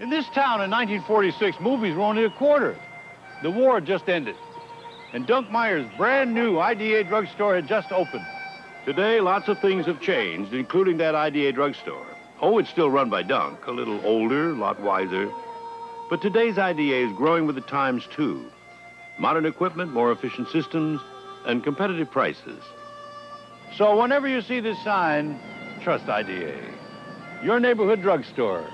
In this town in 1946, movies were only a quarter. The war had just ended. And Dunk Meyer's brand new IDA drugstore had just opened. Today, lots of things have changed, including that IDA drugstore. Oh, it's still run by Dunk, a little older, a lot wiser. But today's IDA is growing with the times, too. Modern equipment, more efficient systems, and competitive prices. So whenever you see this sign, trust IDA. Your neighborhood drugstore.